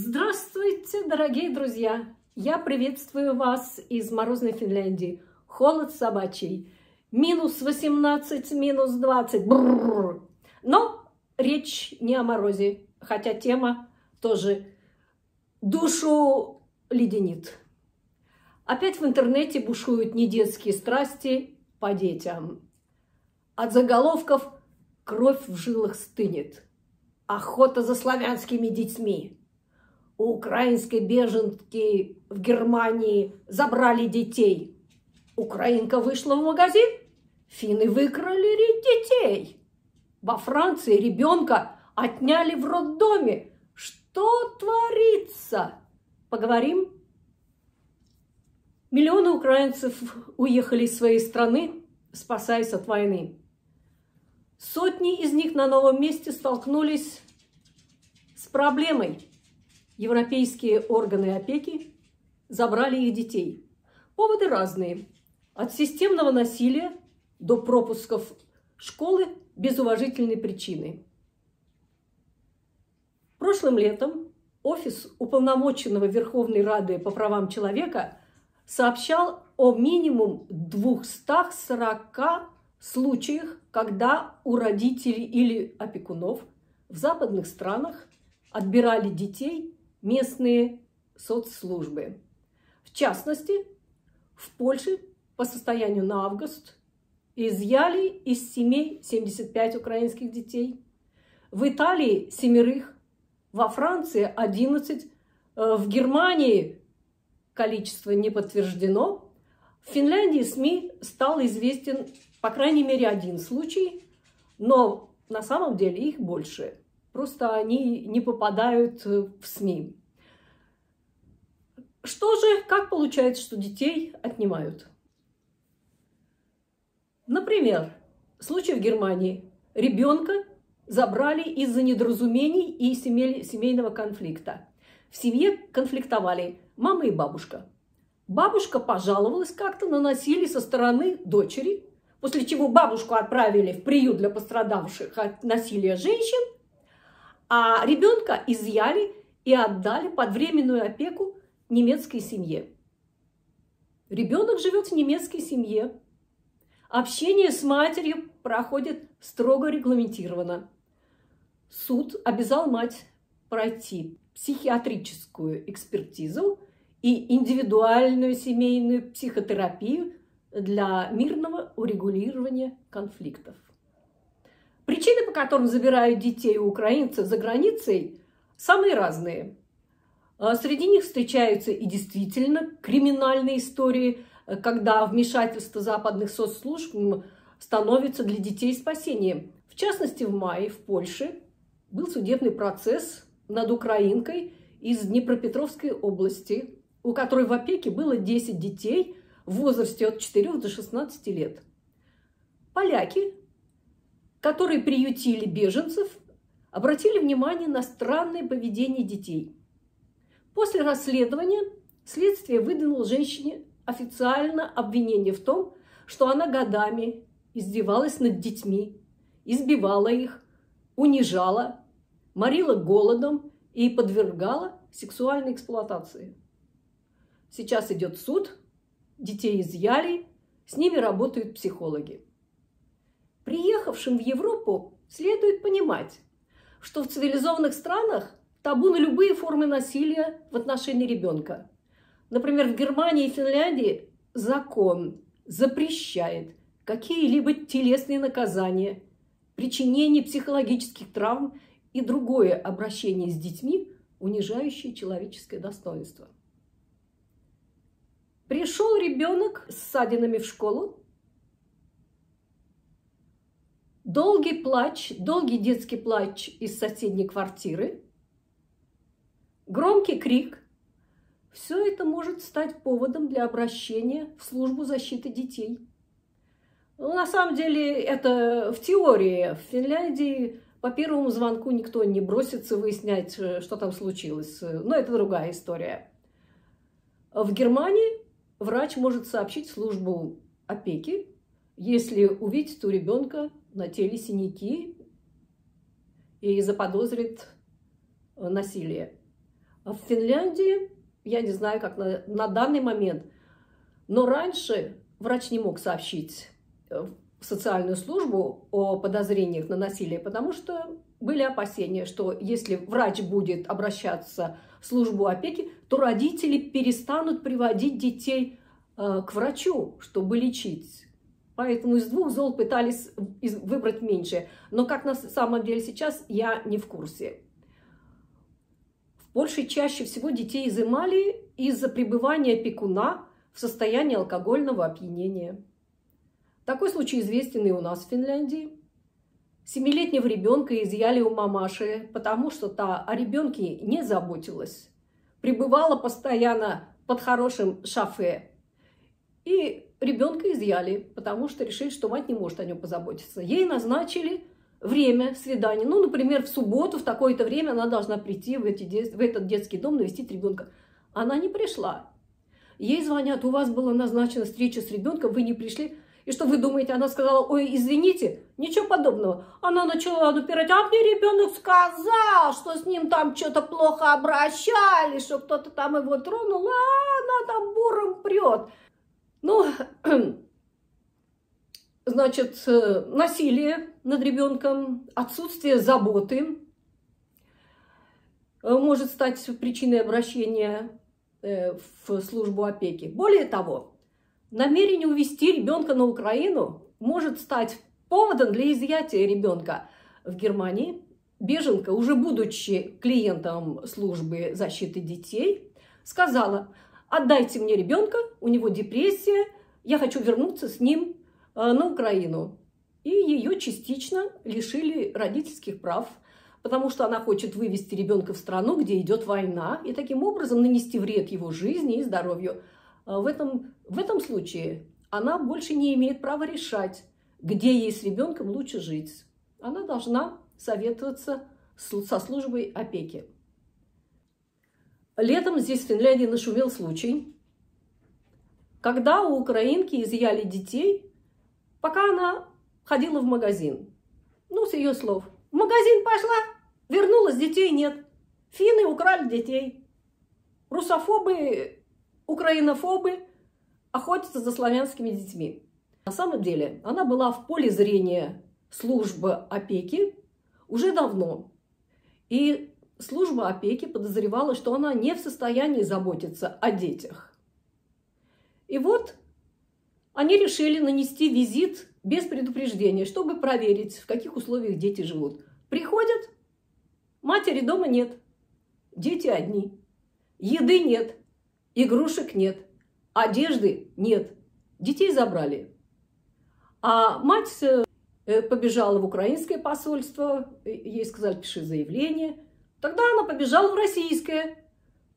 Здравствуйте, дорогие друзья! Я приветствую вас из морозной Финляндии. Холод собачий. Минус 18, минус 20. Бррр. Но речь не о морозе, хотя тема тоже душу леденит. Опять в интернете бушуют недетские страсти по детям. От заголовков «Кровь в жилах стынет», «Охота за славянскими детьми», у украинской беженки в Германии забрали детей. Украинка вышла в магазин, финны выкрали детей. Во Франции ребенка отняли в роддоме. Что творится? Поговорим? Миллионы украинцев уехали из своей страны, спасаясь от войны. Сотни из них на новом месте столкнулись с проблемой – европейские органы опеки забрали их детей. Поводы разные. От системного насилия до пропусков школы без уважительной причины. Прошлым летом офис уполномоченного Верховной Рады по правам человека сообщал о минимум 240 случаях, когда у родителей или опекунов в западных странах отбирали детей местные соцслужбы. В частности, в Польше по состоянию на август изъяли из семей 75 украинских детей, в Италии семерых, во Франции 11, э, в Германии количество не подтверждено, в Финляндии СМИ стал известен по крайней мере один случай, но на самом деле их больше – Просто они не попадают в СМИ. Что же, как получается, что детей отнимают? Например, случай в Германии. Ребенка забрали из-за недоразумений и семейного конфликта. В семье конфликтовали мама и бабушка. Бабушка пожаловалась как-то на насилие со стороны дочери, после чего бабушку отправили в приют для пострадавших от насилия женщин, а ребенка изъяли и отдали под временную опеку немецкой семье. Ребенок живет в немецкой семье. Общение с матерью проходит строго регламентированно. Суд обязал мать пройти психиатрическую экспертизу и индивидуальную семейную психотерапию для мирного урегулирования конфликтов. Причины, по которым забирают детей у украинцев за границей, самые разные. А среди них встречаются и действительно криминальные истории, когда вмешательство западных соцслужб становится для детей спасением. В частности, в мае в Польше был судебный процесс над украинкой из Днепропетровской области, у которой в опеке было 10 детей в возрасте от 4 до 16 лет. Поляки которые приютили беженцев, обратили внимание на странное поведение детей. После расследования следствие выдвинуло женщине официально обвинение в том, что она годами издевалась над детьми, избивала их, унижала, морила голодом и подвергала сексуальной эксплуатации. Сейчас идет суд, детей изъяли, с ними работают психологи. Приехавшим в Европу следует понимать, что в цивилизованных странах табу на любые формы насилия в отношении ребенка. Например, в Германии и Финляндии закон запрещает какие-либо телесные наказания, причинение психологических травм и другое обращение с детьми, унижающее человеческое достоинство. Пришел ребенок с ссадинами в школу, долгий плач, долгий детский плач из соседней квартиры, громкий крик. Все это может стать поводом для обращения в службу защиты детей. Ну, на самом деле это в теории. В Финляндии по первому звонку никто не бросится выяснять, что там случилось. Но это другая история. В Германии врач может сообщить службу опеки, если увидит у ребенка на теле синяки и заподозрит э, насилие. В Финляндии, я не знаю, как на, на данный момент, но раньше врач не мог сообщить э, в социальную службу о подозрениях на насилие, потому что были опасения, что если врач будет обращаться в службу опеки, то родители перестанут приводить детей э, к врачу, чтобы лечить. Поэтому из двух зол пытались выбрать меньше. Но как на самом деле сейчас, я не в курсе. В Польше чаще всего детей изымали из-за пребывания опекуна в состоянии алкогольного опьянения. Такой случай известен и у нас в Финляндии. Семилетнего ребенка изъяли у мамаши, потому что та о ребенке не заботилась. Пребывала постоянно под хорошим шафе. И ребенка изъяли, потому что решили, что мать не может о нем позаботиться. Ей назначили время свидания. Ну, например, в субботу в такое-то время она должна прийти в, эти, в этот детский дом навестить ребенка. Она не пришла. Ей звонят, у вас была назначена встреча с ребенком, вы не пришли. И что вы думаете, она сказала, ой, извините? Ничего подобного. Она начала напирать, а мне ребенок сказал, что с ним там что-то плохо обращались, что кто-то там его тронул, а она там буром прет. Ну, значит, насилие над ребенком, отсутствие заботы э, может стать причиной обращения э, в службу опеки. Более того, намерение увезти ребенка на Украину может стать поводом для изъятия ребенка в Германии. Беженка, уже будучи клиентом службы защиты детей, сказала, отдайте мне ребенка, у него депрессия, я хочу вернуться с ним э, на Украину. И ее частично лишили родительских прав, потому что она хочет вывести ребенка в страну, где идет война, и таким образом нанести вред его жизни и здоровью. А в этом, в этом случае она больше не имеет права решать, где ей с ребенком лучше жить. Она должна советоваться со службой опеки. Летом здесь, в Финляндии, нашумел случай, когда у украинки изъяли детей, пока она ходила в магазин. Ну, с ее слов. В магазин пошла, вернулась, детей нет. Финны украли детей. Русофобы украинофобы охотятся за славянскими детьми. На самом деле она была в поле зрения службы опеки уже давно. И служба опеки подозревала, что она не в состоянии заботиться о детях. И вот они решили нанести визит без предупреждения, чтобы проверить, в каких условиях дети живут. Приходят, матери дома нет, дети одни, еды нет, игрушек нет, одежды нет, детей забрали. А мать э, побежала в украинское посольство, э, ей сказали, пиши заявление. Тогда она побежала в российское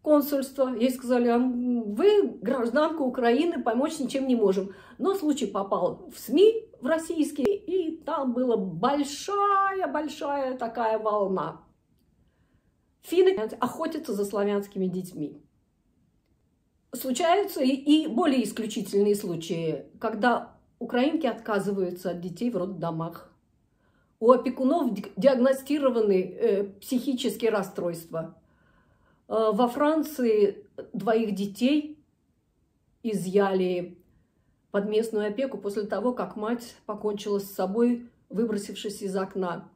консульство. Ей сказали, «А, вы гражданка Украины, помочь ничем не можем. Но случай попал в СМИ, в российские, и там была большая-большая такая волна. Финны охотятся за славянскими детьми. Случаются и, и более исключительные случаи, когда украинки отказываются от детей в роддомах. У опекунов диагностированы э, психические расстройства. Э, во Франции двоих детей изъяли под местную опеку после того, как мать покончила с собой, выбросившись из окна.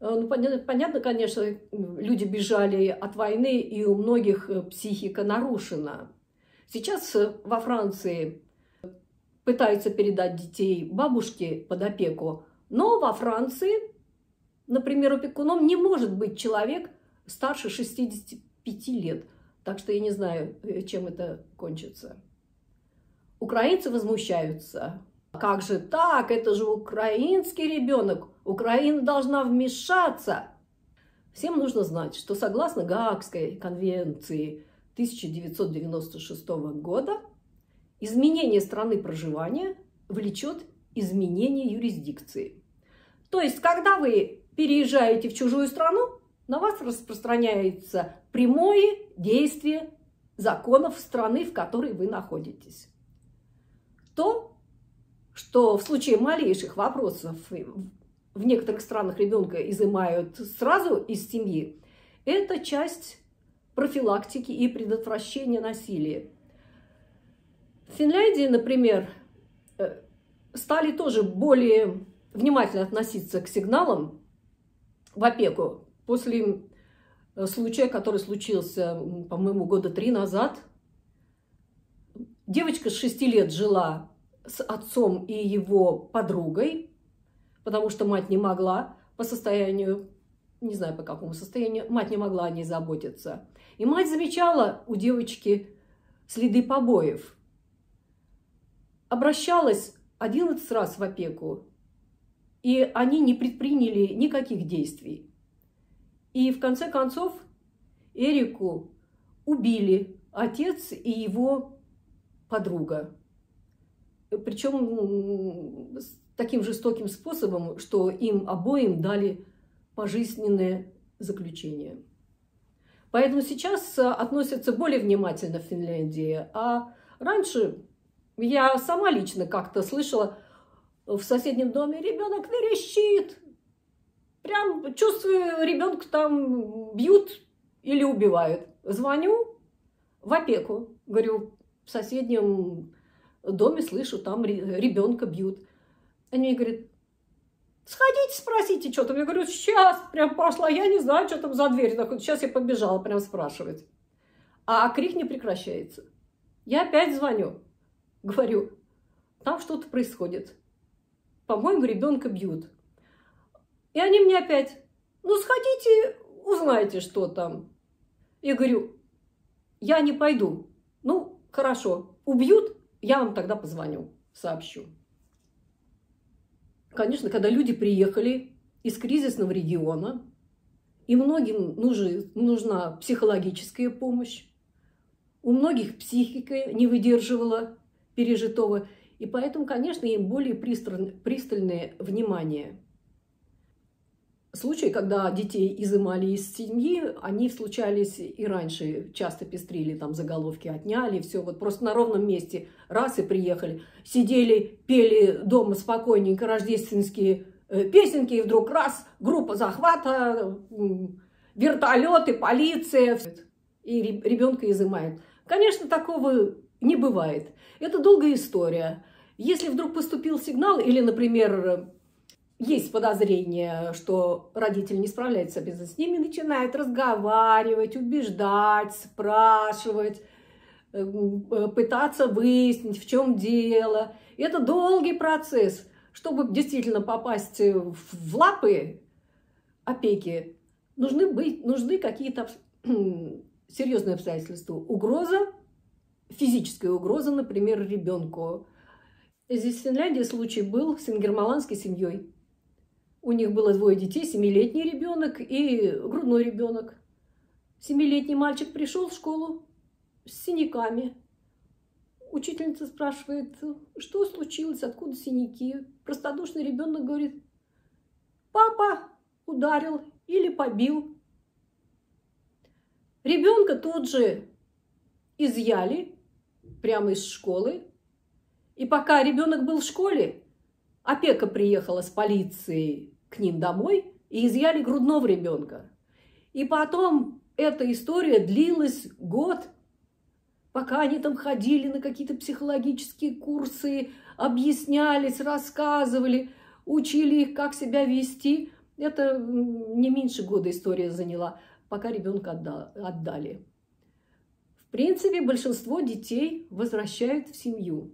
Э, ну, понятно, понятно, конечно, люди бежали от войны, и у многих э, психика нарушена. Сейчас э, во Франции пытаются передать детей бабушке под опеку, но во Франции, например, опекуном не может быть человек старше 65 лет. Так что я не знаю, э, чем это кончится. Украинцы возмущаются. Как же так? Это же украинский ребенок. Украина должна вмешаться. Всем нужно знать, что согласно Гаагской конвенции 1996 года изменение страны проживания влечет изменение юрисдикции. То есть, когда вы переезжаете в чужую страну, на вас распространяется прямое действие законов страны, в которой вы находитесь. То, что в случае малейших вопросов в некоторых странах ребенка изымают сразу из семьи, это часть профилактики и предотвращения насилия. В Финляндии, например, э, стали тоже более внимательно относиться к сигналам в опеку после э, случая, который случился, по-моему, года три назад. Девочка с шести лет жила с отцом и его подругой, потому что мать не могла по состоянию, не знаю по какому состоянию, мать не могла о ней заботиться. И мать замечала у девочки следы побоев. Обращалась 11 раз в опеку, и они не предприняли никаких действий. И в конце концов Эрику убили отец и его подруга. Причем таким жестоким способом, что им обоим дали пожизненное заключение. Поэтому сейчас относятся более внимательно в Финляндии. А раньше я сама лично как-то слышала в соседнем доме, ребенок верещит. Прям чувствую, ребенка там бьют или убивают. Звоню в опеку. Говорю, в соседнем доме слышу, там ребенка бьют. Они говорят, сходите, спросите, что там. Я говорю, сейчас, прям пошла, я не знаю, что там за дверь. Сейчас я побежала прям спрашивать. А крик не прекращается. Я опять звоню, говорю, там что-то происходит. По-моему, ребенка бьют. И они мне опять, ну сходите, узнайте, что там. Я говорю, я не пойду. Ну, хорошо, убьют, я вам тогда позвоню, сообщу. Конечно, когда люди приехали из кризисного региона, и многим нужна психологическая помощь, у многих психика не выдерживала пережитого, и поэтому, конечно, им более пристальное, внимание – случаи, когда детей изымали из семьи, они случались и раньше, часто пестрили, там заголовки отняли, все вот просто на ровном месте раз и приехали, сидели, пели дома спокойненько рождественские э, песенки, и вдруг раз, группа захвата, вертолеты, полиция, и ребенка изымает. Конечно, такого не бывает. Это долгая история. Если вдруг поступил сигнал, или, например, есть подозрение, что родитель не справляется с ними, начинает разговаривать, убеждать, спрашивать, э, пытаться выяснить, в чем дело. Это долгий процесс. Чтобы действительно попасть в лапы опеки, нужны, быть, нужны какие-то серьезные обстоятельства. Угроза, физическая угроза, например, ребенку. Здесь в Финляндии случай был с ингермаланской семьей. У них было двое детей, семилетний ребенок и грудной ребенок. Семилетний мальчик пришел в школу с синяками. Учительница спрашивает, что случилось, откуда синяки. Простодушный ребенок говорит, папа ударил или побил. Ребенка тут же изъяли прямо из школы. И пока ребенок был в школе, опека приехала с полицией к ним домой и изъяли грудного ребенка. И потом эта история длилась год, пока они там ходили на какие-то психологические курсы, объяснялись, рассказывали, учили их, как себя вести. Это не меньше года история заняла, пока ребенка отдали. В принципе, большинство детей возвращают в семью.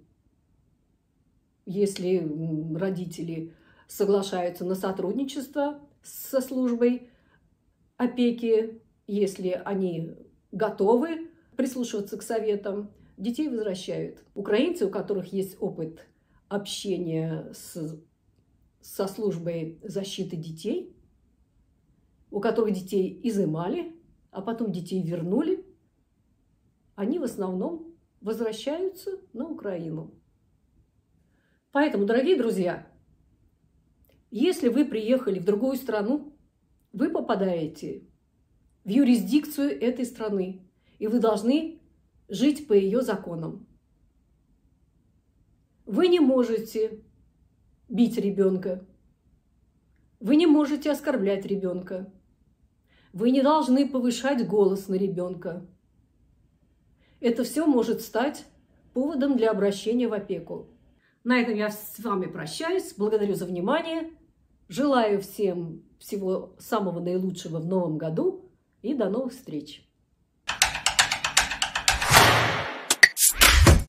Если родители соглашаются на сотрудничество со службой опеки, если они готовы прислушиваться к советам, детей возвращают. Украинцы, у которых есть опыт общения с, со службой защиты детей, у которых детей изымали, а потом детей вернули, они в основном возвращаются на Украину. Поэтому, дорогие друзья, если вы приехали в другую страну, вы попадаете в юрисдикцию этой страны, и вы должны жить по ее законам. Вы не можете бить ребенка, вы не можете оскорблять ребенка, Вы не должны повышать голос на ребенка. Это все может стать поводом для обращения в опеку. На этом я с вами прощаюсь. Благодарю за внимание. Желаю всем всего самого наилучшего в новом году и до новых встреч!